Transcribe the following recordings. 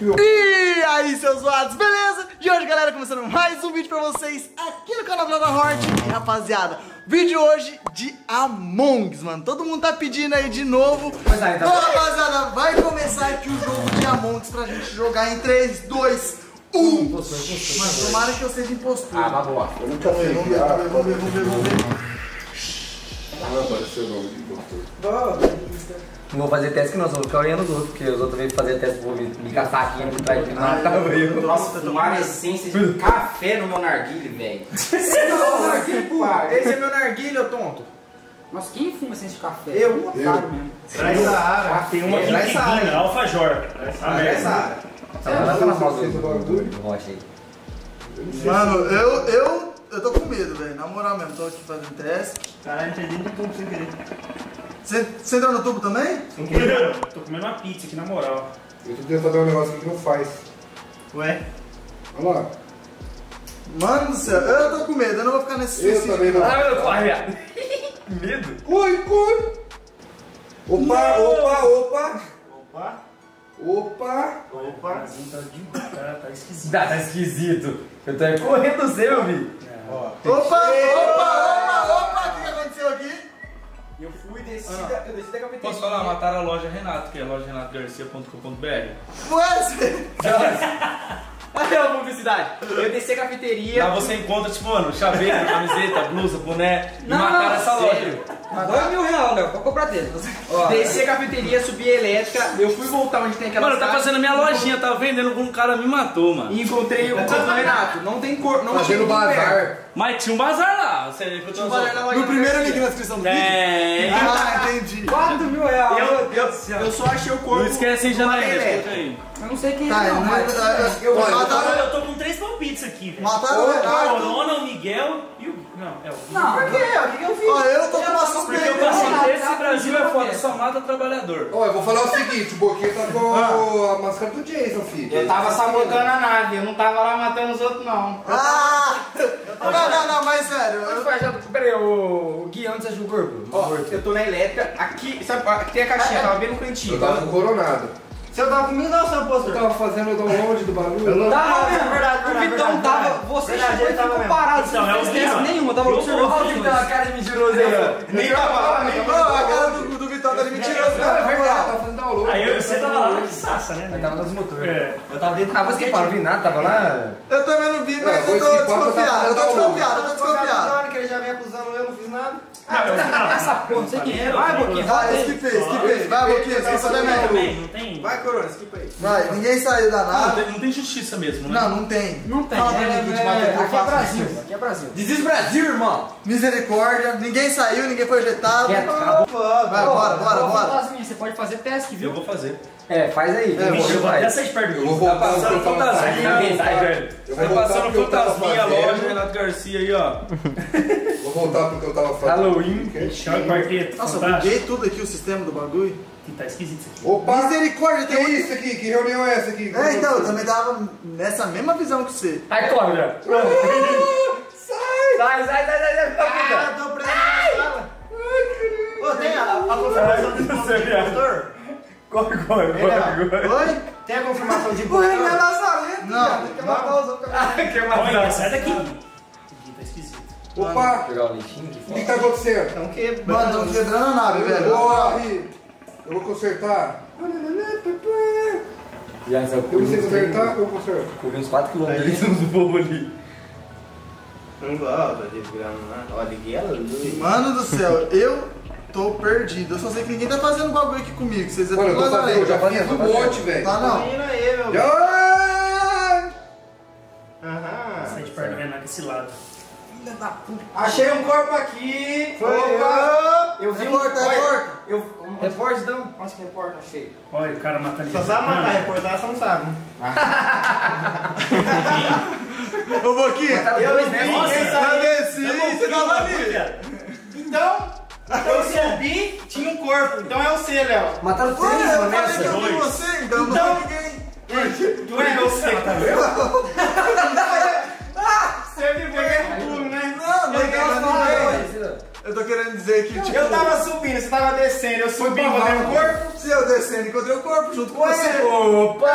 E aí, seus zoados, beleza? E hoje, galera, começando mais um vídeo pra vocês aqui no canal da Hort. E, rapaziada, vídeo hoje de Among Us, mano. Todo mundo tá pedindo aí de novo. Pois é, então. Rapaziada, vai começar aqui o jogo de Among Us pra gente jogar em 3, 2, 1. Mano, tomara que eu seja impostor. Ah, mas boa. Eu nunca Vamos ver, sei vamos ver, vamos ver, vamos ver, vamos ver. Não apareceu o nome de doutor. Não vou fazer teste que nós vamos ficar olhando os outros, porque os outros veio fazer teste, vou me, me caçar aqui por trás de nada. Tava eu. Nossa, fumaram essência de café no meu narguile, velho. Esse é meu narguilho, tonto. Nossa, quem fuma essência de café? Eu? Um otário mesmo. Traz a área. Ah, tem uma aqui Traz essa área. pequena, alfajor. Essa Traz essa área. Do Rocha aí. Mano, eu, eu, eu tô com medo, velho. Na moral mesmo, tô aqui fazendo teste. Caralho, dentro do tubo sem querer. Você, você entrou no tubo também? Querer. Tô comendo uma pizza aqui, na moral. Eu tô tentando fazer um negócio aqui que não faz. Ué? Vamos lá. Mano do céu, eu tô com medo, eu não vou ficar nesse Eu suicídio. também não. Ah, meu corre, viado. Medo? Oi, oi! Opa, opa, opa! Opa. Opa! Opa. Tá, de... tá, tá esquisito. Tá, tá esquisito. Eu tô correndo do seu, vi. Opa, opa, opa, opa, o que que aconteceu aqui? Eu fui desci da, eu desci da cafeteria. Posso falar? Mataram a loja Renato, que é lojarenatogarcia.com.br. Você... Olha a publicidade. Eu desci a cafeteria. Lá você encontra, tipo, mano, chaveiro, camiseta, blusa, boné. E Não, mataram essa sério. loja. Dois mil reais, Léo, pra comprar dele. Desci a cafeteria, subi a elétrica. Eu fui voltar onde tem aquela Mano, tá fazendo a minha lojinha, tá vendendo com um cara me matou, mano. E encontrei o Renato. Não tem cor, não Fazendo bazar. Mas tinha um bazar lá. Você que eu um No primeiro link na descrição do vídeo? Tem. Ah, entendi. 4 mil reais. Eu, eu, eu só achei o corpo. Não esquece, hein, Janaína, escuta aí. Eu não sei quem Tá, é, eu não, mas... eu, Olha, mataram, Eu tô com três pizza aqui, velho. mataram o O Renato. Corona, o Miguel e o... Não, é o... Não, por quê? O que eu fiz? Ó, eu tô com uma Porque eu passei esse Brasil é foda, só mata trabalhador. Ó, eu vou falar o seguinte, o Boquinha tá com a máscara do Jason, filho. Eu tava sabotando a nave, eu não tava lá matando os outros, não. Ah! Não, não, não, mas sério. Eu- o o Gui antes achou o corpo. Ó, eu tô na elétrica, aqui, sabe, aqui tem a caixinha, tava bem no cantinho. Eu tava com coronado. Você tava comigo ou seu Eu postor? tava fazendo o download do bagulho. Tava mesmo. verdade, O verdade, Vitão verdade, tava. Você Verdade, chegou e tava ficou mesmo. parado, você Então, não é fez o teste Vitão. nenhum. Eu tava Eu observando. Olha o Vitão, a cara de mentiroso aí. Nem tava lá, nem Ô, a cara do, Vitão tá ali mentiroso, Não, é cara. verdade, tava download. Aí eu, você tava lá de saça, né? Eu tava nos motores. É. Eu tava dentro Ah, você que não vi nada, tava lá. Eu também não vi, mas É, eu tô esquipar, desconfiado, eu tô eu tava desconfiado, eu tô desconfiado. que ele já vem acusando eu, não fiz nada. Não, eu Essa porra, não sei quem é. Vai, Boquinha, Vai, vai. esquipei, esquipei. Vai, Boquinha, sem saber não. Vai, Corona, esquipa aí. Vai, ninguém saiu da Não nave. tem, não tem justiça mesmo, né? Não, não tem. Não tem. Fala pra mim que te bateu, que eu Aqui é Brasil, aqui é Brasil. Desiste Brasil, irmão. Misericórdia, ninguém saiu, ninguém foi ejetado. Vai, bora, bora, bora. Você pode fazer teste, Eu viu? vou fazer. É, faz aí. É, Vixe, eu vou até sair de perto Eu do vou Tá passando que eu fantasminha. Eu Tá vou voltar passando que eu fantasminha, fazendo. loja Renato Garcia aí, ó. Vou voltar pro que eu tava fazendo. Halloween. Chama o quarteto, Nossa, eu buguei tudo aqui, o sistema do bagulho. Que Tá esquisito isso aqui. Opa! Misericórdia, Que tem um... isso aqui? Que reunião é essa aqui? É, então, eu também tava nessa mesma visão que você. Aí corre, já. Sai! Sai, sai, sai, sai, sai. Ah, eu tô preso na sala. Ô, tem a, a confirmação de impostor? Corre, corre, corre, corre. Oi? Tem a confirmação de Corre, impostor? na saleta. Não, Tem que matar os outros. Ah, que Olha, massa. sai daqui. Aqui tá esquisito. Opa! O O que tá acontecendo? Então que... Mano, tô quebrando a nave, velho. Corre! Eu vou consertar. Já saiu Eu não sei consertar, eu conserto. Corri uns 4 km ali do povo ali. Não volta, desgrama, né? Ó, liguei ela. Mano do céu, eu tô perdido. Eu só sei que ninguém tá fazendo bagulho aqui comigo. Vocês Mano, eu tô fazendo, eu já fiz um monte, velho. Tá não. Indo aí, meu. Já! Aham. Sai de perto do desse lado. Achei um corpo aqui. Foi Opa! Eu vi um... Reporta. Eu... Reporte, não? Onde que reporta? Achei. Olha o cara matando Só sabe matar, reportar, você não sabe. Ô, Boquinha, Eu dois, vi, né? Nossa, eu desci você tava ali. Então, eu subi, tinha um corpo. Então é o C, Léo. Mataram três, Ué, eu falei que eu vi você, então, não então, ninguém. Ué, é, é tá vendo? Você me pegou pulo, né? Não, não eu, né? eu tô querendo dizer que, tipo... Eu tava subindo, você tava descendo, eu subi, encontrei o corpo. Se eu descendo, encontrei o corpo junto com você. Opa!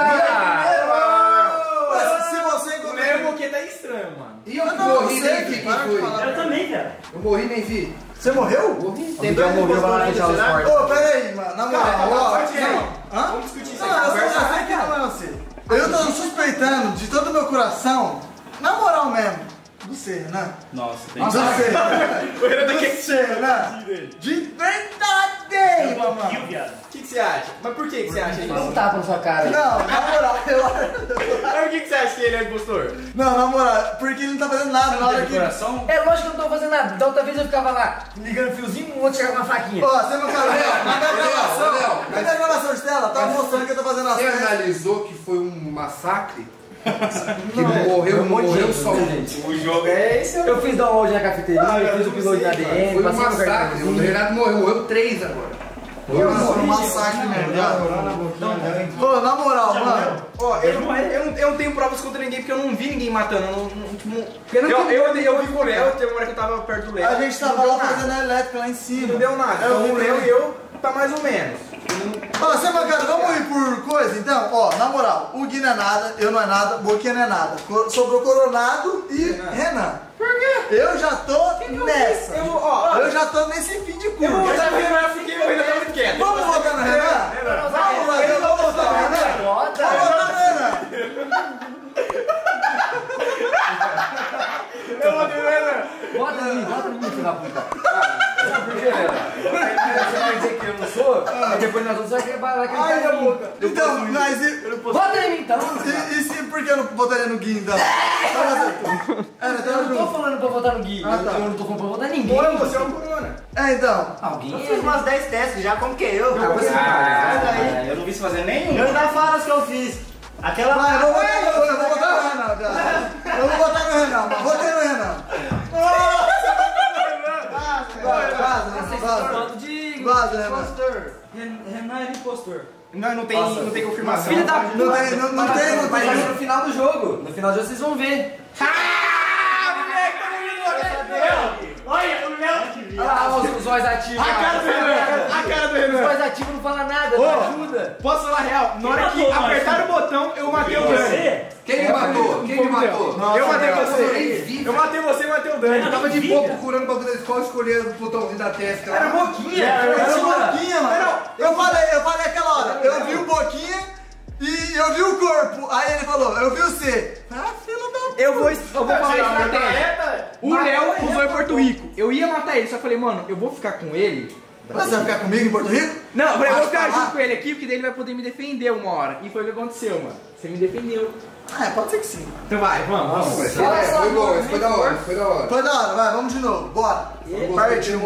Se você encontrou... Meu buquê tá estranho, mano. E eu morri, nem vi. Eu também, cara. Eu morri, nem vi. Você morreu? Morri. Tem dois morreu lá fechar os Ô, portos. pera aí, mano. Na moral, ó. Não. Hã? Vamos discutir isso Não, aqui. eu Conversa sei que não é você. Eu tô suspeitando de todo o meu coração, na moral mesmo, do ser, né? Nossa, tem Do ser. Do ser, né? De verdade, mamãe. Kill, viado. O que, que você acha? Mas por que, que você acha isso? Um tapa na sua cara. Não, na moral, eu... Que, que você acha que ele é impostor? Não, na moral, porque ele não tá fazendo nada na hora que... coração? É lógico que eu não tô fazendo nada. Da outra vez eu ficava lá, ligando fiozinho, o outro chegava com uma faquinha. Ó, você não vendo? Na minha Léo, gravação, na minha gravação de tela, tá mostrando que eu tô fazendo as Você coisas. analisou que foi um massacre? que não morreu, não morreu só um. gente. O jogo é esse. Eu fiz download na cafeteria, eu fiz o upload na DM, Foi um passei no massacre. O cartãozinho. Renato morreu, morreu três agora. Foi um massacre viado. Ô, na moral, mano. Ó, eu, não- eu, não- eu não tenho provas contra ninguém porque eu não vi ninguém matando. Eu, não, não, tipo, eu, eu, eu, vi com o Léo, teve uma hora que eu tava perto do Léo. A gente tava lá fazendo a elétrica lá em cima. Não deu nada. Eu Então o Léo e eu tá mais ou menos. Ó, você bacana, vamos ir por coisa então? Ó, na moral, o Gui não é nada, eu não é nada, Boquinha não é nada. Sobrou Coronado e Renan. Por quê? Eu já tô nessa. Eu, ó, Eu já tô nesse fim de curva. eu vou votar no Renan, eu fiquei, eu ainda tava quieto. Vamos votar no Renan? Vamos votar, eu vou votar no Renan? Vamos votar no Renan. Eu votei no Renan. Bota em mim, bota em mim, filho da puta. Sabe por quê, velho? Você que sou, aí depois nós vamos vai querer vai Ai, minha boca. Então, mas e, Bota em mim, então. e, e se, por que eu não votaria no Gui então? É, né, Eu não tô falando pra votar no Gui. Ah, tá. Eu não tô falando pra votar ninguém. Oi, você é um corona. É, então. Alguém? Eu fiz umas 10 testes já, como que é eu? Ah, eu não vi você fazer nenhum. Eu ainda falo as que eu fiz. Aquela. Vai, eu vou votar, eu vou, eu vou votar no Renan. Eu vou votar no Renan, mas votei no Renan. Vaza, vaza, Renan, vaza. Falando de... Vaza, Renan. É impostor. Não, não tem, não tem confirmação. Filho da Não tem, não, não tem, não Mas tem. no final do jogo. No final do jogo vocês vão ver. Olha, o Léo. Olha lá os, os olhos ativos. A cara do Renan. A cara do Os Renan. olhos ativos não falam nada, não ajuda. Posso falar real? Na hora que apertaram o botão, eu matei o Dani. Você? Quem me matou? Quem me matou? Eu matei você. vi. Eu matei você e matei o Dani. Eu tava de boa procurando pra poder escola escolher o botãozinho da testa. Era boquinha. Era Era o Boquinha, mano. Eu falei, eu falei aquela hora. Eu vi o Boquinha e eu vi o corpo. Aí ele falou, eu vi o C. Ah, filho da Eu vou, eu vou falar a estratégia. O Léo usou em Porto Rico. Eu ia matar ele, só falei, mano, eu vou ficar com ele. Mas você vai ficar comigo em Porto Rico? Não, eu falei, eu vou ficar falar? junto com ele aqui, porque daí ele vai poder me defender uma hora. E foi o que aconteceu, mano. Você me defendeu. Ah, pode ser que sim. Então vai, vamos. Mas foi, é, foi bom, foi da hora, foi da hora. Foi da hora, vai, vamos de novo, bora. Partiu.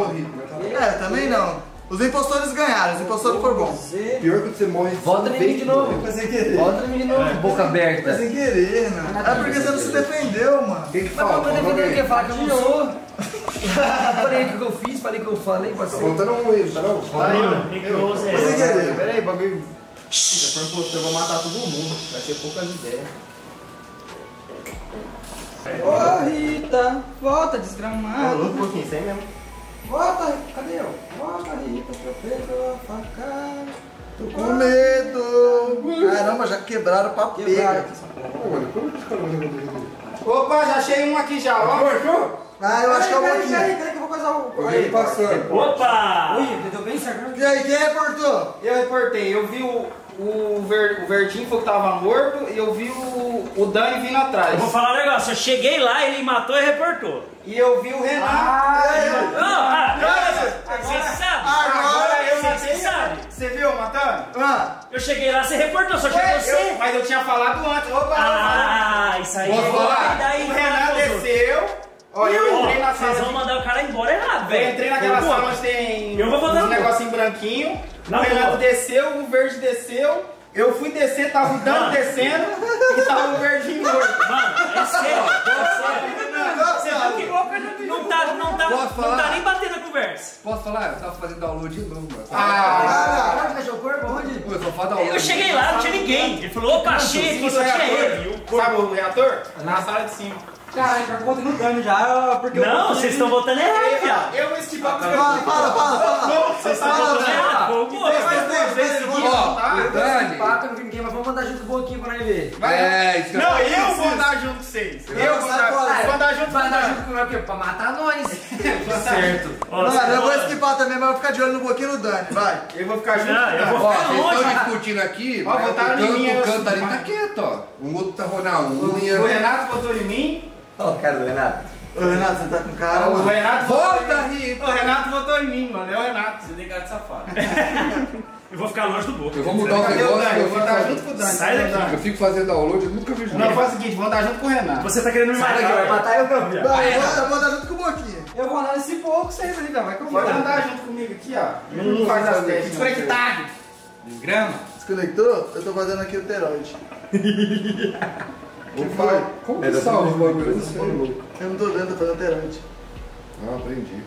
É, também não. Os impostores ganharam, os impostores foram bons. Pior que você morre. Volta em mim de novo. Foi sem querer. Volta em mim de novo. Boca Foi aberta. sem querer, não. É porque você não se defendeu, mano. Quem que Mas fala? eu tô defendendo o? Tá Falar que eu não sou. falei o que eu fiz, falei o que eu falei, parceiro. voltando um erro, tá não? Nicolas Foi sem é. querer. Pera aí, bagulho. Se for impostor, eu vou matar todo mundo. Vai ser poucas ideias. Ô Rita, volta, É desgramada. louco? Um pouquinho, sem mesmo. Volta, cadê eu? Volta, Rita, que eu pego a facada. Tô com medo. Caramba, já quebraram pra pega. Pô, mano, como que os caras vão fazer Opa, já achei um aqui já, ó. Ah, eu acho que é o Boquinha. Vou o... Eu vi passando. Opa! Ui, deu bem Instagram? E aí, quem reportou? Eu reportei, eu vi o, o, Ver, o Verdinho falou que tava morto e eu vi o, o Dani vindo atrás. Eu vou falar um negócio, eu cheguei lá, ele matou e reportou. E eu vi o Renan. Não, ah, você sabe. Agora eu Você matei. sabe. Você viu matando? Ah, Eu cheguei lá, você reportou, só chegou Ué, você. eu- mas eu tinha falado antes. Opa, Ah, isso aí. Posso falar? Daí, o Renan desceu. Olha, eu entrei na Vocês sala. vão mandar o cara embora errado, Eu velho. entrei naquela sala onde tem Eu vou botar um negocinho branquinho. Na o Renato boa. desceu, o verde desceu. Eu fui descer, tava o Dano descendo e tava o verdinho morto. Mano, é sério, é sério. Você viu que não tá, não tá, não tá nem batendo a conversa. Posso falar? Eu tava fazendo download de novo, mano. Ah, Onde deixou o corpo? Onde? Pô, eu só faço download. Eu cheguei lá, não tinha ninguém. Ele falou, opa, achei aqui, só tinha ele. sabe o reator? Na sala de cima. Caralho, já contei no dano já, porque eu Não, botei vocês estão botando errado, viado. Eu vou esquivar porque eu Fala, fala, fala, fala. Vocês estão botando errado. Ó, tá? o Dani. Paca, não vi ninguém, mas vamos mandar junto com o Boquinha pra nós ver. É, isso Não, eu eu vou andar junto com vocês. Eu vou andar, junto com Vai andar vocês. junto com o quê? Pra matar nós. Certo. Mano, eu vou ó, esquipar também, mas eu vou ficar de olho no boquinho no Dani, vai. Eu vou ficar junto Não, com eu vou Ó, ficar vocês longe. estão discutindo aqui, mas o canto, eu ali tá quieto, ó. Um outro tá rolando. O Renato votou em mim. Ó, o cara do Renato. Ô, Renato, você tá com cara, O mano. Renato Volta. Rita! O Renato votou em mim, mano. É o Renato. Você tem cara de safado. Eu vou ficar longe do boca. Eu vou mudar o Cadê o negócio Eu eu vou fazendo. junto com o Dani. Sai daqui. Eu fico fazendo download, eu nunca vi Não, faz o seguinte, vou andar junto com o Renato. Você tá querendo me daqui, vai matar. matar eu não, viado. Vai, eu vou- andar junto com o Boquinha. Eu vou andar nesse pouco vocês aí, velho. Vai que eu vou. Pode andar junto comigo aqui, ó. Não faz as testes. Desconectado. Grama. Desconectou? Eu tô fazendo aqui o teroide. Opa, como que salva o bagulho? Eu não sei. Eu não tô vendo, tô fazendo teroide. Ah, aprendi.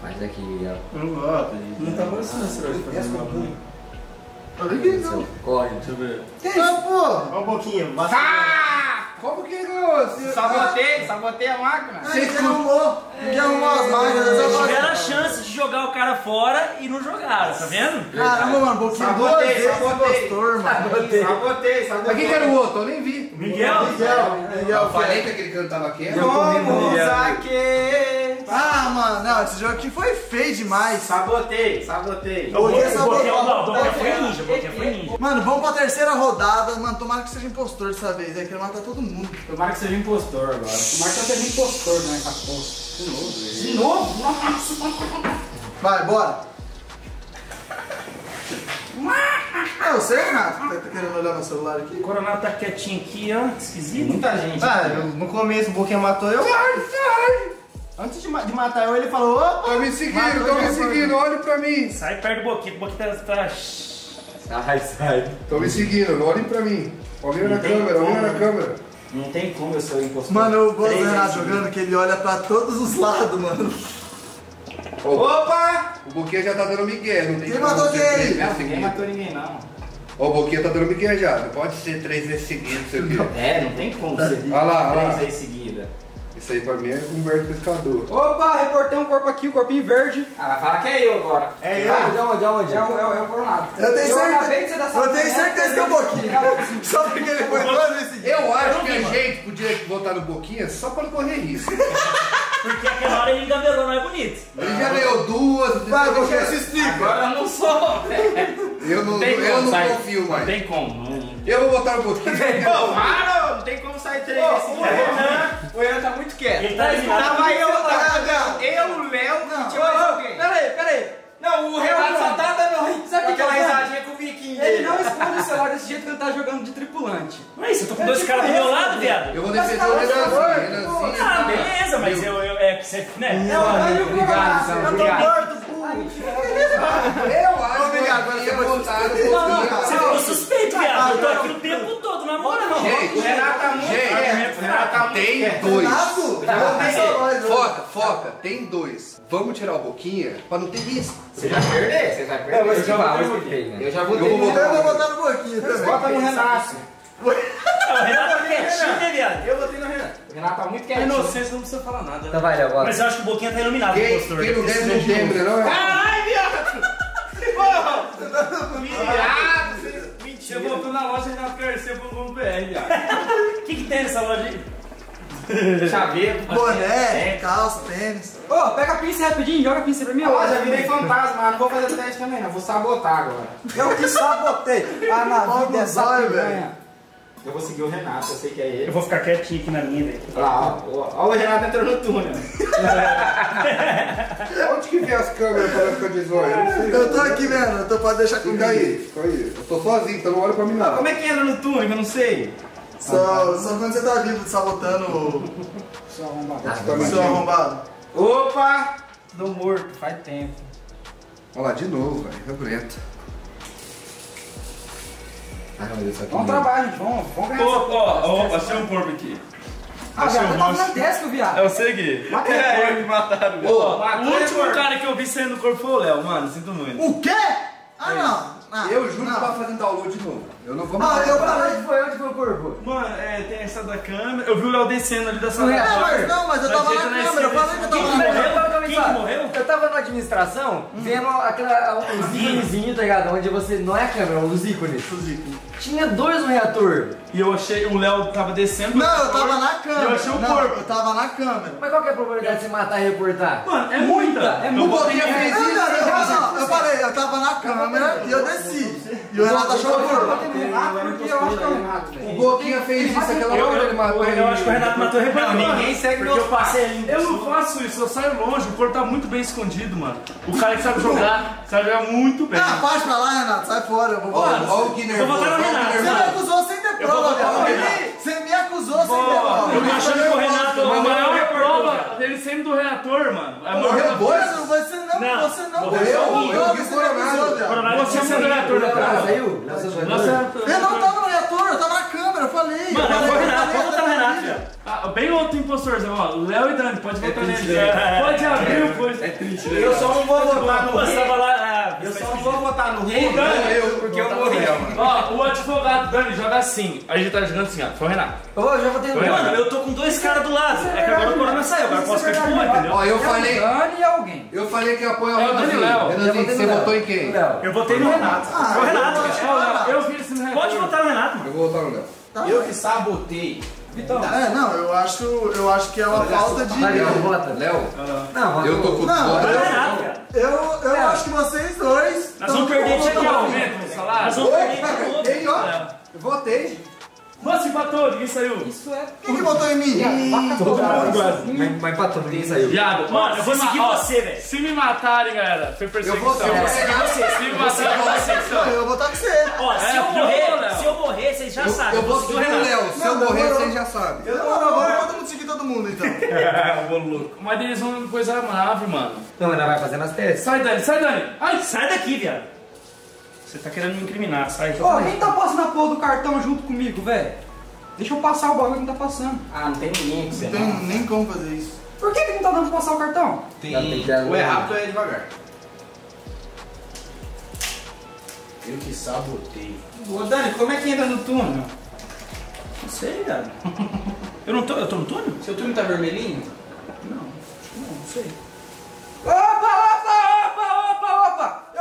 Faz daqui, ó. Eu não gosto de. Não tá mostrando esse hoje fazendo bagulho. Olha aqui, não. Corre. Deixa eu ver. Ah, pô! Ó um pouquinho, basta. Ah! Como que negócio? Sabotei, sabotei a máquina. Ah, Ninguém arrumou. Ninguém arrumou as máquinas. eu tiveram a chance de jogar o cara fora e não jogaram, tá vendo? Caramba, mano, Boquinha Sabotei, sabotei. mano. Sabotei, sabotei. Mas quem que era o outro? Eu nem vi. Miguel? Miguel, Miguel, Eu falei que aquele canto tava quieto. Vamos aqui. Ah, mano, não, esse jogo aqui foi feio demais. Sabotei, sabotei. O Boquinha, essa o Boquinha, bola- não, o Boquinha foi ninja, foi ninja. Mano, vamos pra terceira rodada. Mano, tomara que seja impostor dessa vez. É que ele mata todo mundo. Tomara que seja impostor agora. Tomara que seja impostor, né? Essa porra. De novo? De novo? Nossa. Vai, bora. Ah, eu sei, Renato. Tá, tá querendo olhar meu celular aqui? O Coronado tá quietinho aqui, ó, esquisito. Muita gente. Ah, eu- no começo o Boquinha matou eu. Antes de, ma- de matar eu, ele falou: opa! Tô me seguindo, tô me seguindo, olhe pra mim. Sai perto do Boquinha, que o Boquinha tá... tá... Sai, sai. Tô me seguindo, olhem pra mim. Olhem na câmera, olhem na câmera. Não tem como eu ser impostor. Mano, eu gosto Três do Renato vezes. jogando, que ele olha pra todos os lados, mano. Opa! O Boquinha já tá dando migué, não tem Quem como matou quem? três Não, ninguém matou ninguém, não. Ó, o Boquinha tá dando migué já. Não pode ser três vezes seguido, sei o quê. É, não tem como ser Olha lá, olha três lá. vezes seguida. Isso aí pra mim é Humberto Pescador. Opa, reportei um corpo aqui, um corpinho verde. Ah, vai falar que é eu agora. É Ah, eu. de onde, de onde? É o, é o, é o Coronado. Eu tenho acabei de ser certeza. da Eu tenho certeza que é o Boquinha. Só porque ele foi duas vezes. Eu acho que a gente podia votar no Boquinha só pra não correr risco. Porque aquela hora ele engamelou, não é bonito. Ele já ganhou duas. Vai, Boquinha, se explica. Agora eu não sou. Eu não, Não eu como não confio Não mais. tem como. Não... Eu vou votar no Boquinha. Não tem como sair três vezes seguida. O Renan tá muito quieto. Ele tá eliminado. Tava eu, Ah, tava eu, o Léo e tinha mais alguém. Peraí, peraí. Não, o Renato só tá dando Sabe o que aquela que é risadinha com o biquinho Ele não esconde o celular desse jeito que ele tá jogando de tripulante. Não é isso, eu tô com dois caras do meu lado, viado. Eu vou defender o Renanzinho. Renanzinho Ah, tá- beleza, mas eu, eu é que você, né? Obrigado, Zé, obrigado. Eu acho que ligar, eu agora ia você vai- votar no Não, não, você ficou suspeito, viado. Eu tô aqui o tempo todo, na moral. Gente, O Renato tá muito Gente. O Renato tá muito tem dois. Renato? Né? Foca, foca, tem dois. Vamos tirar o Boquinha pra não ter risco. Você vai perder, você vai perder. Eu já vou ter. né? Eu já vou Eu vou ter. Então eu vou botar no Boquinha também. Bota no Renato. O Renato tá quietinho, né, viado? Eu votei no Renato. O Renato tá muito quietinho. inocência não precisa falar nada. Então vai, Léo. Mas eu acho que o Boquinha tá iluminado, Quem, impostor. quem não deve não né? Não é? Caralho, viado! Porra! Viado, você- botou na loja e Renato Garcia pro Globo BR, viado. O que, que tem nessa loja aí? Chaveiro. Boné, calça, tênis. Ô, pega a pinça rapidinho, joga a pinça pra mim. Ó, ó. já virei fantasma, não vou fazer teste também, não. Vou sabotar agora. Eu que sabotei. Ah, na vida zóio, piranha. Eu vou seguir o Renato, eu sei que é Eu ele. vou ficar quietinho aqui na minha, velho. Olha lá, ó, ó, ó, o Renato entrou no túnel. Onde que vem as câmeras para ficar de zóio? Eu. Eu tô aqui vendo, eu tô, pode deixar. Fica aí, fica aí. Eu tô sozinho, então não olha pra mim Ah, não. como é que entra no túnel? Eu não sei. Só, só quando você tá vivo sabotando o Só arrombado. O mentindo. seu arrombado. Opa! Tô morto, faz tempo. Olha lá, de novo, velho. Rebrento. Vamos trabalhar, gente. Vamos, vamos ganhar essa ó, ó, achei um corpo aqui. Ah, Achei viado, um eu tava na desk, viado. Eu segui. Matei É, eles mataram. Ô, o último cara que eu vi saindo do corpo foi o Léo, mano. Sinto muito. O quê? Ah, não. Ah, Eu juro não. que tava fazendo download de novo. Eu não vou Ah, matar. eu parei. Onde foi? Onde foi o corpo? Mano, é, tem essa da câmera. Eu vi o Léo descendo ali da sala. Não, mas não, mas eu Da tava na câmera, eu falei que eu tava que na morreu? câmera. Quem que morreu? Eu tava na administração vendo aquela, os íconezinhos, tá ligado? Onde você. Não é a câmera, os ícones. Tinha dois no reator. E eu achei, o Léo tava descendo. Não, eu tava na câmera. E eu achei o não, corpo. eu tava na câmera. Mas qual que é a probabilidade de você matar e reportar? Mano, é muita. É Eu muita. botei eu, não, eu falei, eu tava na câmera e eu desci. E o Renato achou o corpo. Porque eu acho que é um rato, O Boquinha fez isso aquela Eu, hora, ele matou eu, eu acho que o Renato matou o Renato. Ninguém segue eu meus passei ali. Eu não faço isso, eu saio longe, o corpo tá muito bem escondido, mano. O cara que sabe jogar, sabe jogar muito bem. Ah, parte pra lá, Renato, sai fora. Eu vou Olha voltar. o que nervoso. votar no olha o que Renato. Você nervoso. acusou sem ter vou prova, votar Você acusou sem prova. Eu tô achando que o Renato. A o maior reportou, prova dele saindo do reator, mano. A maior Morreu dois? Você não, Não, você não. morreu você eu, não, você o Você saiu do reator O da Nossa, reator? Eu não tava no reator, eu tava na câmera, eu falei. Mano, foi o Renato. Vamos votar no até Renato. Ah, bem outro impostorzão, ó. Léo e Dani, pode votar nele. Pode abrir o coisa. Eu só não vou votar no Você tava lá. Eu só não vou votar no rei, Dani, Eu, porque eu morri. Ó, o advogado Dani joga assim. A gente tá jogando assim, ó. Foi o Renato. Ô, eu já votei no Foi, Mano, eu tô com dois caras do lado. É que agora o Corona saiu, agora eu posso ficar de boa, entendeu? Ó, eu falei, Dani e alguém. eu falei que eu apoio o É o Renanzinho. Renanzinho, votei você votou em quem? Léo. Eu votei no Renato. Ah, Foi o Renato, É o falar. Eu vi esse reator. Pode votar no Renato, mano. Eu vou votar no Léo. Tá, Eu que sabotei. Então. É, não, eu acho, eu acho que é uma falta de. Léo, vota. Léo, eu tô com Não, Renato, cara. Eu, eu acho que vocês dois. Empatou, ninguém saiu. Quem que votou em mim? Mas, mas empatou, ninguém saiu. Viado, Mano, eu vou se seguir você, velho. Se me matarem, galera, foi Eu perseguição. vou Eu vou seguir você. Se me matarem, foi perseguição. Eu vou votar com você. Ó, se É, eu pior, morrer, se eu morrer, vocês já sabem. Eu vou seguir o Léo. Se eu morrer, vocês já sabem. Demorou, agora todo mundo seguir todo mundo então. Mas eles vão coisa a nave, mano. Não, ainda vai fazendo as testes. Sai, Dani, sai, Dani. Ai, Sai daqui, viado. Você tá querendo me incriminar, sai. Ô, quem tá passando a porra do cartão junto comigo, velho? Deixa eu passar o bagulho que não tá passando. Ah, não tem ninguém que você Não tem nem como fazer isso. Por que, que não tá dando pra passar o cartão? Tem. Tem que ir Ou é rápido ou é devagar. Eu que sabotei. Ô, Dani, como é que entra no túnel? Não sei, viado. Eu não tô, eu tô no túnel? Seu turno tá vermelhinho? Opa, opa, opa, opa, opa!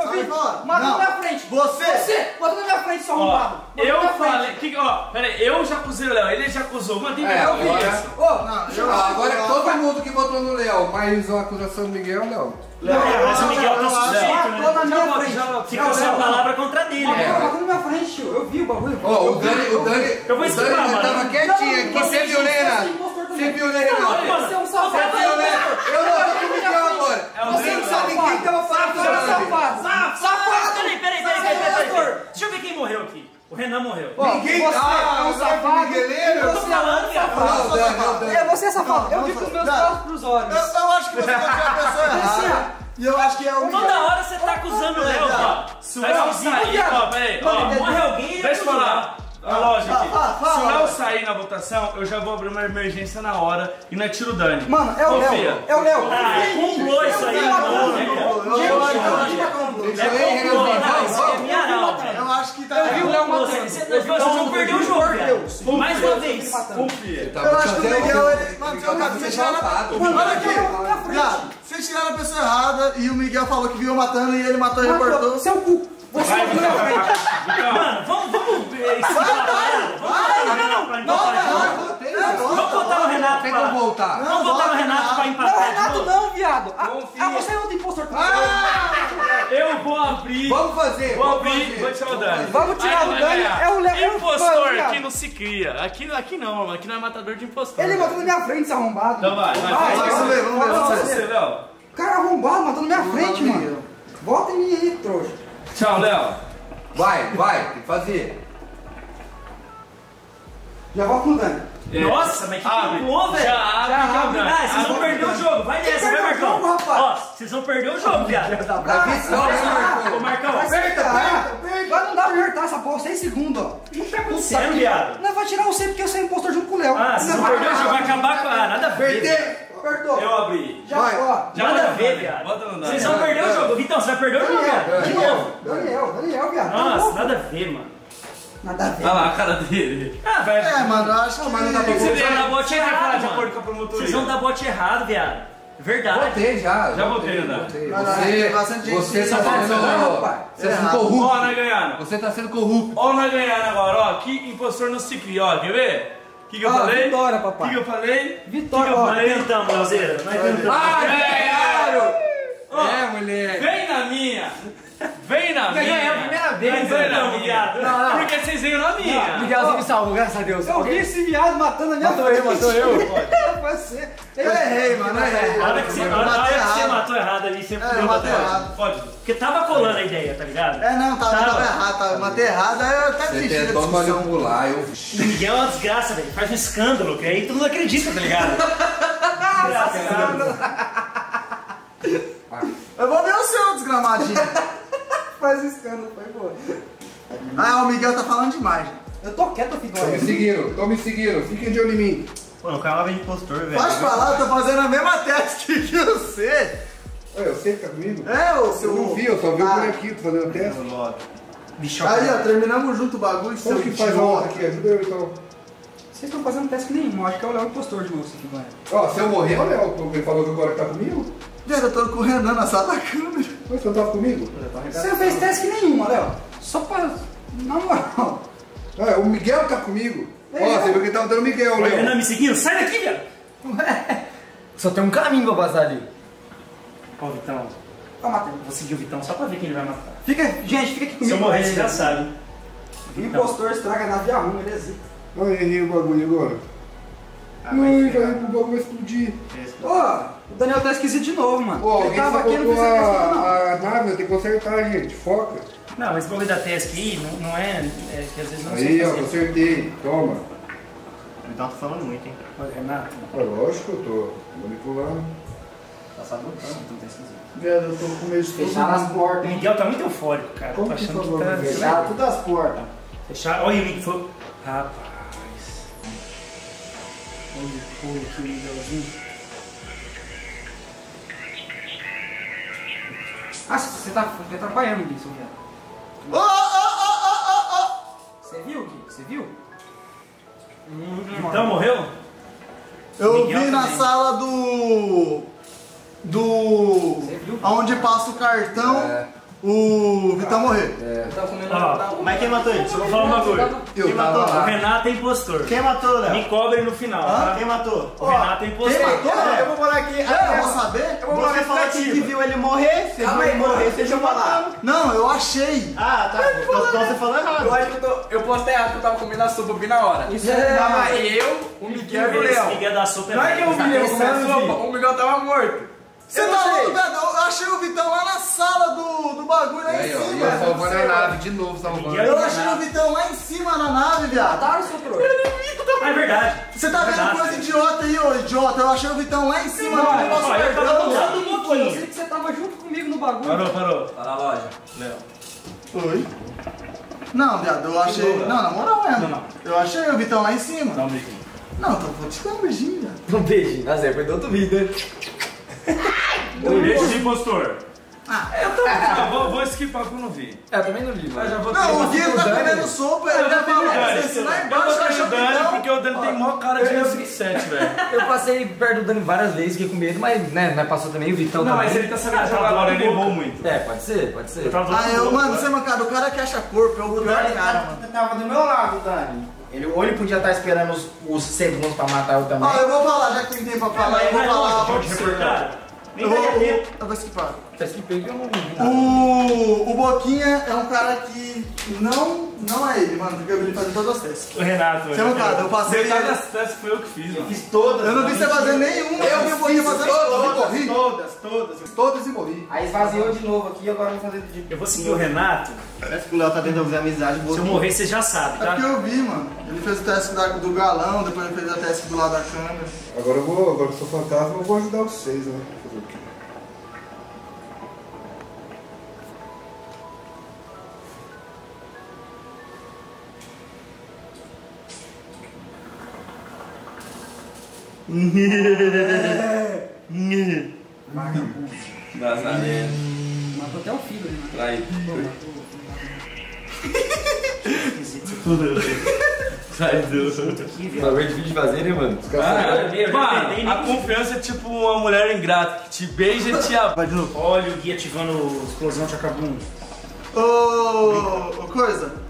Eu vi! Não. na minha frente! Você! Você! Matou na minha frente, seu arrombado! Eu falei. Que, ó, peraí, eu já acusei o Léo, ele já acusou. Que É, o Ô, Não, eu Ah, acho agora que- todo mundo que votou no Léo, mas a acusação do Miguel é o Léo. É, mas o Miguel tá sujeito, matou na né? minha frente! Fica a sua palavra contra dele, Matou, né? matou na minha frente, tio! Eu vi o bagulho! Ó, Eu o vi, Dani, o vi. Dani, Eu vou o Dani mano. tava quietinho aqui, você viu, né, Renato? Você viu, né, Renato? É um! Você viu, né? Eu não Você Dani, não sabe quem que Você é um Dani. safado! Safado! Peraí, peraí, peraí, peraí, peraí, peraí. Deixa eu ver quem morreu aqui. O Renan morreu. Ó, Ninguém- você Ah, é um que safado! E Eu tô Você é falando, safado! é. É, você é safado! Eu com os meus olhos pros olhos! Eu, eu acho que você votou a pessoa errada. E eu acho que é o Miguel. Toda hora você tá acusando o Léo, ó. Léo sair, ó, peraí, ó. Morre alguém Deixa eu falar. A lógica aqui. Fala, fala, Se o Léo fala. sair na votação, eu já vou abrir uma emergência na hora e não é tiro Dani. Mano, é o Confia. Léo! É o Léo! Ah, é complô isso aí, não, né? Eu, eu acho eu acho que é É eu não, vamos, vamos. Eu acho que tá Eu vi o Léo matando! Vocês vocês vão perder o jogo. Mais uma vez. Confia. Eu acho que o Miguel. Mano, sendo tiraram. exaltado. Mano, olha aqui. Vocês tiraram a pessoa errada e o Miguel falou que viu eu matando e ele matou e reportou. Seu cu! Você Vai, matou na minha frente! Mano, vamos, vamos eh, esquivar a parada? Vamos botar o Renato pra empatar de novo? Vamos botar o Renato que pra... voltar. Vamos botar o Renato pra Não, empatar de Renato não, viado! Ah, ah, você é outro impostor também! Eu vou abrir. Vamos fazer. Vou abrir, vou tirar o Dani. Vamos tirar o vai Dani, é o Léo- é o Impostor viado. não se cria. Aqui, aqui não, mano. Aqui não é matador de impostor. Ele matou na minha frente, esse arrombado! Então vai, vai, Vai, vai. vai, Vamos ver, vamos ver, vai, vai, ver. Léo. Cara arrombado, matou na minha frente, mano! Volta em mim aí, trouxa! Tchau, Léo. Vai, vai, tem que fazer. Já volto no Dani! É. Nossa, mas que Abre. complô, velho. Já abre, Já o abre. Dani. Ah, vocês vão perder o jogo. Vai nessa, vai, o Marcão. jogo? Ó, vocês vão perder o jogo, viado. Né, Marcão? Ô, Marcão, Vai aperta, aperta! Vai não dá pra apertar essa porra, 6 segundos, ó! o que tá acontecendo, viado? Não, vai tirar você porque eu sou impostor junto com o Léo! Ah, vocês vão perder o jogo, vai acabar com... Ah, nada a ver. Perder. Apertou. Eu abri. Já, Vai. ó. Já Nada bota a ver, viado. Bota no Vocês vão perder o jogo. Vitão, você vai perder o jogo, viado. De novo. Daniel, Daniel, viado. Tá Nossa, nada a ver, mano. Nada a ver. Olha lá a cara dele. Ah, vai. É, mano, eu acho que... mas não dá pra Vocês vão dar bote Você vai errado, de acordo com a promotoria. Vocês vão dar bote errado, viado. Verdade. Botei já. Já né? tem bastante Você, gente você tá sendo, você tá sendo Errado. Ó, corrupto. nós ganhando. Você tá sendo corrupto. Ó, nós ganhando agora, ó. Que impostor não se cria, ó. Quer ver? O que, que eu Ó, falei? vitória, O papai. que, que eu falei? Vitória, que eu ó. falei? Tentamos, Alzeira. Nós tentamos. Ah, ganharam! É, moleque. Vem na minha! Vem na minha! Ganhei a primeira vez, Vem na então, minha! viado. Não, não. Porque vocês veio na minha! Miguelzinho me salvou, graças a Deus. Eu vi esse viado matando a minha Matou eu, matou eu. Pode ser. Eu errei, mano, eu errei. A hora que você, Eu você matou errado ali, você É, eu pra errado. Pode. Porque tava colando a ideia, tá ligado? É, não, tava, Tava. errado, tava, eu matei errado, aí eu até Você desisti da tentou discussão. eu... Miguel é uma desgraça, velho. Faz um escândalo, que aí todo mundo acredita, tá ligado? Eu vou ver o seu, desgramadinho. Faz escândalo, foi boa. Ah, o Miguel tá falando demais. Eu tô quieto, filho. Tô me seguindo, tô me seguindo. Fiquem de olho em mim. Pô, o cara é impostor, velho. Pode falar, eu tô fazendo a mesma task que você. Eu sei que tá comigo. É, o seu... Eu não vi, eu só vi o Ah, bonequinho tô fazendo teste. Bicho, Aí, ó, terminamos junto o bagulho, Como seu que faz a outra aqui? Ajuda eu então. Vocês estão fazendo teste nenhum. Acho que é o Léo impostor de novo, isso aqui, vai. Ó, se eu morrer, o Léo, ele falou que agora tá comigo. Gente, eu tô com o Renan na sala da câmera. Mas você não tava comigo? Você não fez teste nenhuma, Léo. Só pra... Na moral. Ah, o Miguel tá comigo. Ó, você viu que tava dando Miguel, o Renan Léo. me seguindo, sai daqui, viado! Só tem um caminho pra passar ali. Ó, o Vitão. Ó, matei. Vou seguir o Vitão só pra ver quem ele vai matar. Fica, gente, fica aqui comigo. Se eu morrer, você já sabe. O impostor estraga a nave A1, ele é zica. Olha, errei o bagulho agora. Ai, cara, o bagulho vai explodir. Ó, o Daniel tá esquisito de novo, mano. Ó, ele tava aqui e não fez nenhum, não. a, a nave, eu tenho que consertar, gente. Foca. Não, mas o bagulho da task aí não, não é, é que às vezes não Aí, ó, fazer. consertei. Toma. Então tá falando muito, hein? Renato, Ah, lógico que eu tô manipulando. Tá sabotando, tu tá esquisito. Velho, eu tô com medo de Fecharam as o portas, hein? Miguel tá muito eufórico, cara. Como Tô que achando que falou, tá. Miguel? Fecharam todas as portas. Fechar. Olha o Miguel foi. Rapaz. Olha o pulo que o Miguelzinho. Ah, você tá me atrapalhando, Gui, seu viado. Ô, ô, ô! Você viu, Gui? Você viu? Então morreu? Eu Miguel vi na também. sala do. Do. Você viu? Aonde passa o cartão, É. o Vitão morrer. Eu tava comendo... Ó, Mas quem matou ele? Só vou falar um bagulho. Eu Quem matou? O lá. Renato é impostor. Quem matou, Me Léo? cobrem no final, tá? Quem matou? O Renato é impostor. Quem matou? Eu vou morar aqui. É, eu vou saber? Eu vou morar Você ti que que viu ele morrer. Você Calma viu ele morrer, você já falar. Não, eu achei. Ah, tá. Então, então você falou Eu errado. acho que eu, tô, eu posso ter errado que eu tava comendo a sopa bem na hora. Isso é... Tava eu, o Miguel e o Léo. Miguel da sopa é Não é que eu vi eu Esse comendo eu a sopa, o Miguel tava morto. Você Eu tá louco? Eu achei o Vitão lá na sala do, do bagulho lá em cima. eu salvando a nave de novo, salvando. Eu achei o Vitão lá em cima na nave, viado. Mataram o seu trouxa. Ah, é verdade. Você tá vendo Verdade. coisa idiota aí, ô idiota? Eu achei o Vitão lá em cima Não, no nosso ó, eu tava usando um Pô, eu pouquinho. sei que você tava junto comigo no bagulho. Parou, parou. Tá na loja. Oi? Não, viado, eu achei. Não, na moral mesmo. Não, não. Eu achei o Vitão lá em cima. Dá um beijinho. Não, então vou te dar um beijinho, viado. Um beijo. Ah, Zé, foi do outro vídeo, né? Deixa de impostor. Ah, Ah, vou, vou skipar porque eu não vi. É, eu também não vi, mano. já vou Não, o Gui tá comendo sopa, Eu ele já falou. Dani. Esse lá Eu embaixo vou achou ter o Dani porque o Dani tem maior cara de 27, velho. Eu passei perto do Dani várias vezes, fiquei com medo, mas, né, mas passou também o Vitão Não, também. mas ele tá sabendo Ah, jogar agora, ele errou muito. É, pode ser, pode ser. Eu tava Ah, eu, louco, mano, você, meu cara, o cara que acha corpo, é o Dani, cara, mano. Tava do meu lado, Dani. Ele, ou ele podia estar esperando os, os segundos pra matar eu também. Ó, eu vou falar, já que tem tempo pra falar, eu vou não falar. pode. Nem Eu eu, eu vou esquipar. Tá esquipei que eu não vi nada. O, o Boquinha é um cara que não, não é ele, mano, porque eu vi ele fazer todas as testes. O Renato. Você é um cara, eu passei. Metade das testes foi eu que fiz, mano. Fiz todas. Eu não vi você fazer nenhuma, eu vi o Boquinha fazendo todas e todas, todas, todas. E morri. Aí esvaziou de novo aqui, agora eu vou fazer de Eu vou seguir o Renato. Parece que o Léo tá tentando fazer amizade. Se eu morrer, você já sabe, É tá? porque eu vi, mano. Ele fez o teste da- do galão, depois ele fez o teste do lado da câmera. Agora eu vou, agora que eu sou fantasma, eu vou ajudar vocês, né? Fazer o quê? Nazaré. Matou até o filho, né? Trai. Traidor. Bagulho difícil de fazer, né, mano? Ah, mano, a confiança é tipo uma mulher ingrata que te beija e te novo. Olha o Gui ativando explosão de acabum. Ô, ô, coisa.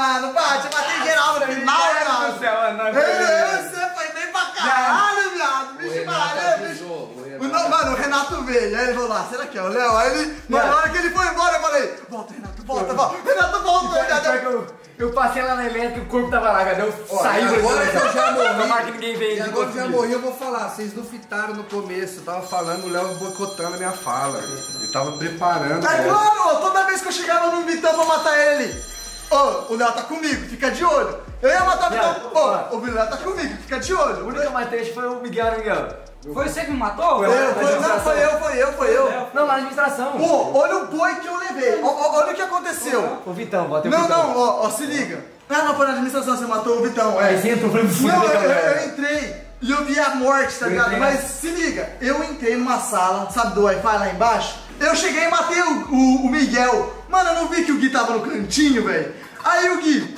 Mano. Bate, batei geral no final, Meu Deus do céu, mano. Ei, Você foi bem pra caralho, viado. Bicho, caralho, bicho. Não, mano, o Renato veio, aí ele falou lá, será que é o Léo? Aí ele, mano, na hora que ele foi embora, eu falei, volta, Renato, volta, volta. Renato voltou, viado. eu, passei lá na elétrica e o corpo tava lá, cara. Eu Ó, saí agora que eu já morri. Tomara que ninguém veio. E agora que eu já morri, eu vou falar. Vocês não fitaram no começo. Eu tava falando, o Léo boicotando a minha fala. Ele tava preparando. É né? claro, toda vez que eu chegava no Vitão pra matar ele ô, o Léo tá comigo, fica de olho. Eu ia matar o Vitão, Léo, ô, o Léo tá comigo, fica de olho. O único que eu matei foi o Miguel, né, Miguel? Foi você que me matou? Eu, foi, não, foi eu, foi eu, foi eu. Não, na administração. Pô, olha o boi que eu levei, ó, ó, olha o que aconteceu. O Vitão, bota o Não, Vitão. não, ó, ó, se liga. Ah, não, foi na administração, você matou o Vitão, é. Aí você entrou, foi no fundo Não, eu, daquela eu- merda. eu entrei e eu vi a morte, tá Eu ligado? entrei Mas se liga, eu entrei numa sala, sabe, do Wi-Fi lá embaixo. Eu cheguei e matei o, o- o Miguel. Mano, eu não vi que o Gui tava no cantinho, velho. Aí o Gui,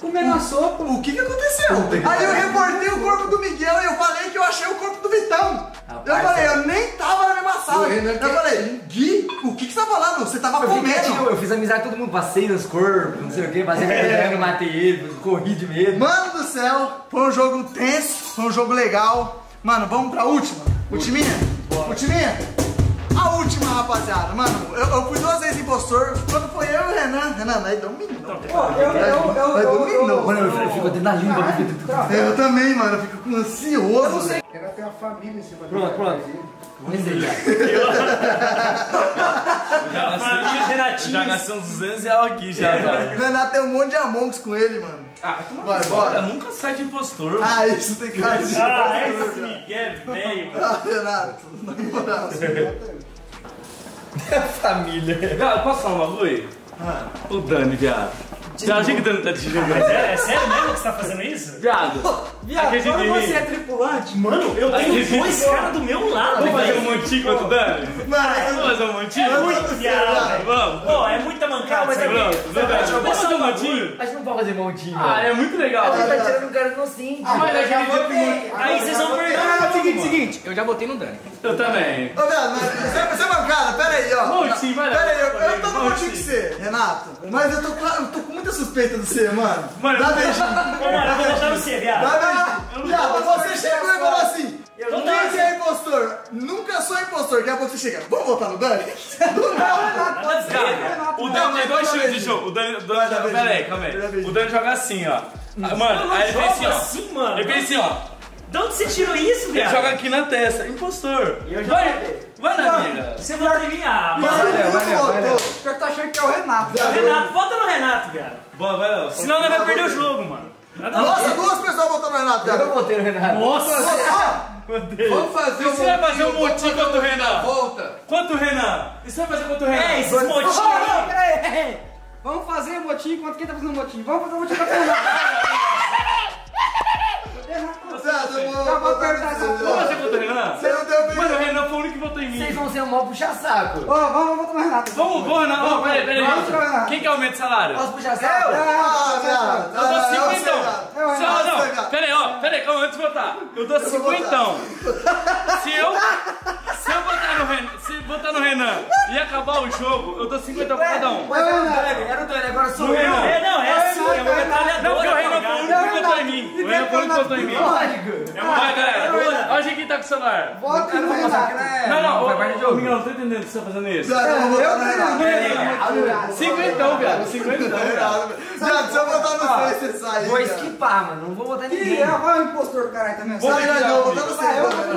Comendo a sopa. o que que aconteceu? Aí eu reportei o corpo do Miguel e eu falei que eu achei o corpo do Vitão. Eu Rapaz, falei, é- eu nem tava na mesma sala. Eu aqui. falei, Gui, o que que você tá falando? Você tava Eu, fiquei quietinho, comendo. eu fiz amizade com todo mundo, passei nos corpos, não sei o que, passei É. é. matei ele, corri de medo. Mano do céu, foi um jogo tenso, foi um jogo legal. Mano, vamos pra última? Ultiminha? Ultiminha? Rapaziada. Mano, eu, eu fui duas vezes impostor. Quando foi eu e o Renan. Renan, aí dominou. Pô, eu, eu, eu, eu, dominou. Mano, eu fico dentro da língua. Eu também, mano. Eu fico ansioso. velho. Era ter a família em cima Pronto, dele. pronto. Vamos já. Já Família nasceu, Renatinho. já nasceu uns 200 reais aqui já, velho. O Renato tem um monte de Amongs com ele, mano. Ah, Vai, Olha, bora. nunca sai de impostor. Ah, isso tem cara de. Ah, esse Miguel velho. Ah, Renato, na moral. Família. Viado, posso falar uma bagulho? O Dani, viado. Você acha que o Dani tá te jogando? Mas é, é sério mesmo que você tá fazendo isso? Viado, Viado, quando você é tripulante, Mano, eu tenho dois caras do meu lado, vamos fazer um montinho contra o Dani? Mano, Vamos fazer um montinho? eu- Muito viado. Vamos. Pô, é muita mancada mas é. Vamos, vamos, fazer um um montinho? A gente não pode fazer montinho. Ah, é muito legal. A gente tá tirando um cara inocente. Mas aquele dia que Aí vocês vão perder. Seguinte, eu já botei no Dani. Eu também. Ô, viado, mas você, você é mancada, pera aí, ó. Montinho, vai lá. Pera aí, eu, eu tô no Montinho. com você, Renato. Mas eu tô, com- eu tô com muita suspeita de você, mano. Mano, Dá eu- beijinho. Ô, mano, eu vou botar no C, viado. Dá beijinho. Viado, você chegou e falou assim. não Quem tava- que é impostor? Nunca sou impostor. Daqui a pouco você chega. Vamos votar no Dani? Do nada. Velho. Cara, o Não, Dani tem dois vai dar estilos de jogo. O Dani. Pera aí, calma aí. O Dani joga assim, ó. Mano, não aí ele fez assim, jogo ó. assim, mano. Ele fez assim, ó. De onde você tirou isso, Ele viado? joga aqui na testa. Impostor. Vai, vai na amiga. Você votou em mim? Ah, Léo, vai, Léo. O cara tá achando que é o Renato. Renato, vota no Renato, viado. Boa, vai, Léo. Senão nós vai perder o jogo, mano. Nossa, duas pessoas votando no Renato, Eu viado. botei no Renato. Nossa! Vamos fazer Você vai fazer um motinho contra o Renan? Volta. Quanto o Renan? E você vai fazer contra o Renan? É, esses motinhos Não, aí. peraí, peraí. Vamos fazer um motinho enquanto quem tá fazendo motinho? Vamos fazer um motinho contra o Renato. Viado, eu vou Eu vou votar perguntar no essa você. Fazer contra o Renan? Você não deu bem. Mano, o Renan foi o único que votou em mim. Vocês vão ser um mau puxa-saco. Ô, vamos, vamos no Renato. Vamos, vamos, Renan. Ó, peraí, peraí. Quem que aumenta o salário? Posso puxar-saco? Ah, viado. Eu dou Ah, cinco sei, então. Eu, eu- Renato, não, viado. pera aí, ó, pera aí, calma, antes de votar. Eu dou cinco votar. então. Se eu, se eu votar no Renan, se votar no Renan e acabar o jogo, eu dou 50 pra cada um. Mas era o Dani, era o Dani, agora sou eu. Renan. É, não, é assim, é uma metralhadora. Não, porque o Renan foi o único que votou em mim. O Renan foi o único que votou em mim. Lógico. Vai, galera. Olha quem tá com o celular. Bota no Renato. Não, não, Vai, vai, jogo. Miguel, não tô entendendo que você tá fazendo isso. Eu Renato. É, Cinquentão, viado. Cinquentão, viado. Viado, se eu votar no você, você sai. Vou esquipar, mano. Não vou botar Ih, ninguém. é o impostor do caralho também. Sai, vai, eu vou votar no vai,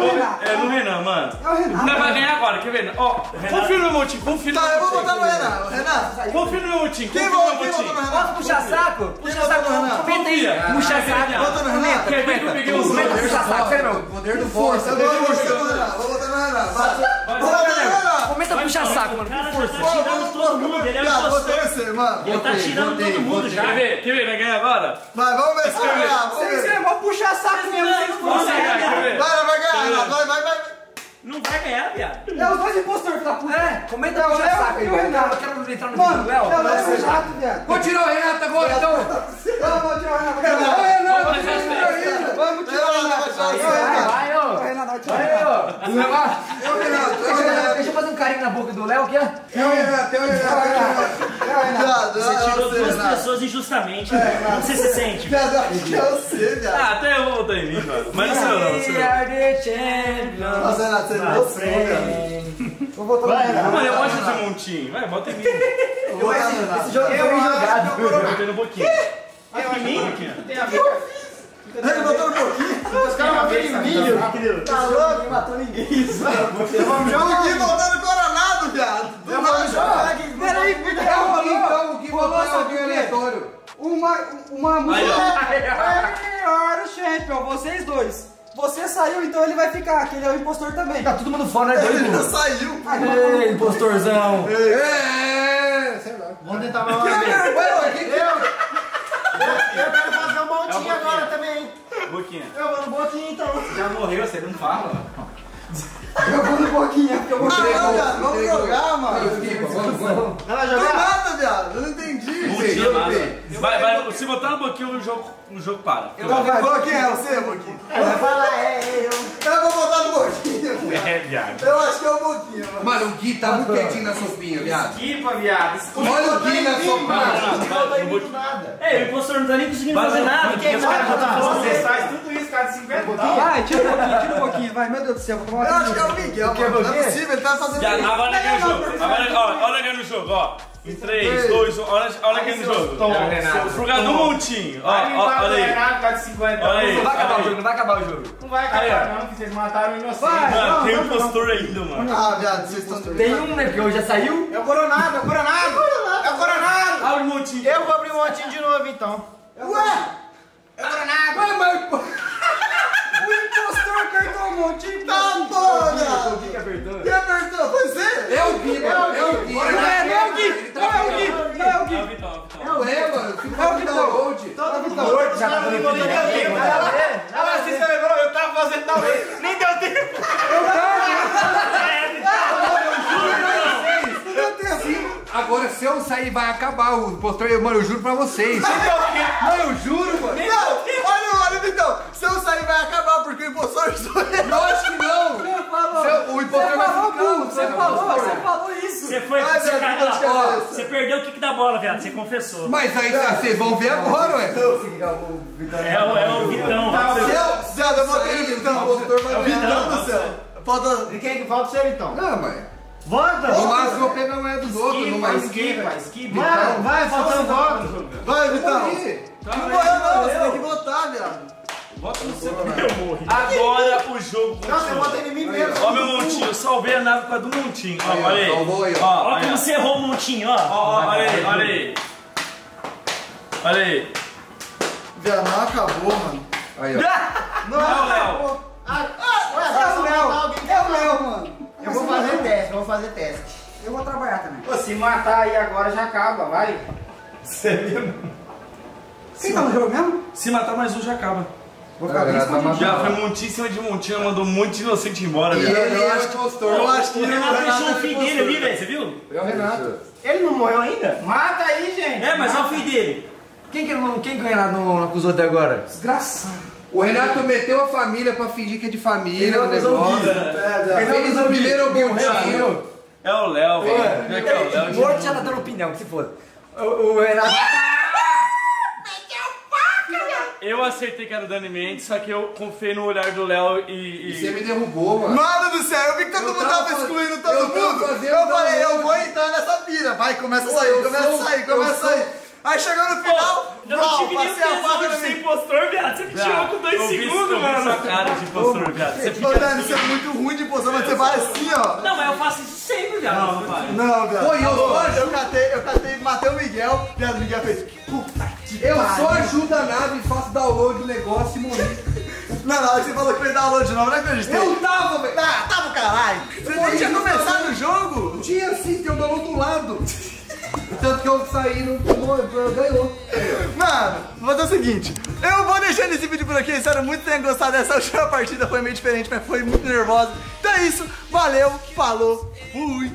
Renato. É no Renan, mano. É o Renato. Não vai ganhar agora, quer ver? Ó, confia no meu motinho, confia no Tá, eu meu vou votar no motinho. Renato. Renato, Confia no meu quem no meu quem votou no. Renato? Posso puxar saco? Puxa votou saco. no Renato? Comenta aí. Confia. Puxa saco. Vota no Renato. Quer ver que eu peguei uns Comenta, puxa saco. Sério, meu. Poder do força. Eu vou votar no Renato. Vou votar no Renato. Vai. Vai, Vou no Renato. comenta puxa saco, mano. Cara, Com já força. tá tirando todo mundo, ele é um impostor. votei você, mano. Ele tá tirando todo mundo já. Quer ver? Quer ver? Vai ganhar agora? Vai, vamos ver se vai ganhar. Vamos é mó puxar saco mesmo, quer ver? Vai, vai ganhar. Renato. Vai, vai, vai. Não vai ganhar, viado. É os dois impostores, filho da puta. É, comenta É o Léo saco aí. Eu quero entrar no Mano, do Léo. é o Léo seu jato, viado. Vou tirar o Renato agora, então. Vamos, vamos tirar o Renato. Renato. Ô, Renato, Vamos tirar o Renato, Renato. vai, vai, Renato. Vai, ó. Ô, Renato, o. É o é Deixa eu-. Deixa eu fazer um carinho na boca do Léo aqui, ó. É o Renato, é o Renato. é o Renato. É o Renato. Viado, Você tirou sei, duas pessoas injustamente. Como você se sente? Eu acho que é você, viado. Ah, até eu votei em mim, mano. Mas não eu, não. Nossa, Renato, você viado. frente. Vou voltar no Renato. Mano, eu gosto desse montinho. Vai, bota em mim. Eu vou botar Renato. Esse jogo foi bem jogado. Eu botei no boquinho. Eu Em mim? Tem a ver Ele botou um pouquinho. os caras uma vez milho. Tá louco? Não matou ninguém. Vamos jogar. O Gui voltando coronado, viado. Do nada. Peraí, É o calma, então, o Gui Rolou, quê? aleatório. Uma, uma música é melhor champion, vocês dois. Você saiu, então ele vai ficar, que ele é o impostor também. Tá todo mundo fora, né? Ele já saiu. Ei, impostorzão. É, sei lá. Vamos tentar mais uma Que vez. vergonha, que que Eu quero fazer um montinho agora também. Boquinha. Eu vou no botinho então. Já morreu, você não fala? Eu vou no boquinha, porque eu vou Ah, querer. não, viado. Vamos jogar, mano. Vamos, vamos. Ela jogar? nada, viado. Eu não entendi. Vai, vai. Se botar no boquinho, o jogo, o jogo para. Então, vai, quem é você, Boquinha? Ela vai falar, é eu. Eu vou botar no Boquinha. É, viado. Eu acho que é o Boquinha, mano. Mano, o Gui tá muito quietinho na sopinha, viado. Esquipa, viado. Esquipa. Olha o Gui na sopinha. Não mim do nada. Ei, o impostor não tá nem conseguindo Vai, fazer nada. os vai. Você faz tudo isso, cara, de 50 Vai, tira um pouquinho, tira um pouquinho, vai, meu Deus do céu, vou tomar Eu acho que é o Miguel, mano. Não é possível, ele tá fazendo isso. agora ganha o jogo. Agora, olha ganha no jogo, ó. Em 3, 2, 1, olha, olha ganha no jogo. Toma, Renato. Causa do montinho. O olha aí. Renato, tá de 50. Olha aí. Não vai acabar o jogo, não vai acabar o jogo. Não vai acabar não, que vocês mataram o inocente. Mano, tem um impostor ainda, mano. Ah, viado, vocês estão... Tem um, né? Porque hoje já saiu. É o Coronado, é o Coronado. É o Coronado. Abre o montinho. Eu vou abrir um montinho de novo então. Ué? É o Coronado. Vai, mas... O impostor apertou um montinho. Tá você? É o Gui, mano. É o Gui. Não é, não é o Gui, não é o Gui, não é o É o Gui. É o é, mano. Fica no download. Morto, já tá dando opinião. Ah, você se lembrou? Eu tava fazendo tal vez. Nem deu tempo. Agora, se eu sair, vai acabar o postor. Eu, Mano, eu juro pra vocês. Não, eu juro, mano. Não, olha, Vitão. Se eu sair, vai acabar, porque o impostor sou eu. Eu acho que não. Você falou, Seu- o impostor você vai falou, ficar, burro, você falou, você falou isso. Você foi. Vai, Você, ó, você perdeu o kick da bola, viado. Você confessou. Mas aí tá, vocês vão ver agora, ué. É o, é o Vitão. Se eu, viado, eu botei no Vitão. O impostor vai ganhar. Vitão do céu. Falta... E quem que falta ser então? Não, mas. Volta! No máximo eu pego a moeda dos outros, não mais. Esquipa, esquipa. Vai, vai, faltando voto. Vai, Vitão. Não morreu, não. Você tem que votar, viado. Bota no seu. Eu morri. Agora o jogo Não, você continua. vota em mim mesmo. Ó meu montinho, eu salvei a nave por causa do montinho. Ó, olha aí. salvou aí, ó. Ó, Ó olha como você errou o montinho, ó. Ó, ó, olha aí, olha aí. Olha aí. Viado, não acabou, mano. Aí, ó. Não, Não, Léo. acabou. Ah, É o Léo, é o Léo, mano. Eu vou fazer teste, eu vou fazer teste. Eu vou trabalhar também. Pô, se matar aí agora já acaba, vai. Quem tá no jogo mesmo? Se matar mais um já acaba. Vou ficar bem escondido. Já foi montinho em cima de montinho, mandou um monte de inocente embora, velho. ele é o impostor. Eu acho que O Renato deixou o filho dele ali, velho. Você viu? É o Renato. Ele não morreu ainda? Mata aí, gente. É, mas olha o filho dele. Quem que não, quem que o Renato não, não acusou até agora? Desgraçado. O Renato meteu a família pra fingir que é de família no acusou o negócio. Ele fez o primeiro. É o Léo, velho. É que é o Léo. O morto já tá dando opinião, que se foda. O, o Renato. Eu acertei que era o Dani Mendes, só que eu confiei no olhar do Léo e. Você e... me derrubou, mano. Mano do céu, eu vi que todo Eu mundo tava tava excluindo todo eu mundo. Eu falei, eu vou entrar nessa pira. Vai, começa a sair, eu começa a sair, eu começa a sair. Aí chegou no final, Eu não tive nem passei a faca de ser impostor, viado. Você me tirou com dois eu segundos, eu mano. sua cara de impostor, viado. Você Ô, fica. Dani, você é muito ruim de posição, mas você vai assim, ó. Não, mas eu faço isso sempre, viado. Não, não viado. Pô, eu Ô, sou eu catei, eu catei, matei o Miguel, viado, o Miguel fez. Puta que Eu só ajudo a nave, faço download do negócio e morri. Não, na hora que você falou que fez download de novo, não acreditei. Eu tava, velho. Ah, tá pro caralho. Você nem tinha começado o jogo. Tinha sim, tem o download do lado. Tanto que eu saí no ganhou. Mano, vou fazer o seguinte. Eu vou deixando esse vídeo por aqui. Espero muito que tenham gostado dessa última partida. Foi meio diferente, mas foi muito nervosa. Então é isso. Valeu, falou, fui.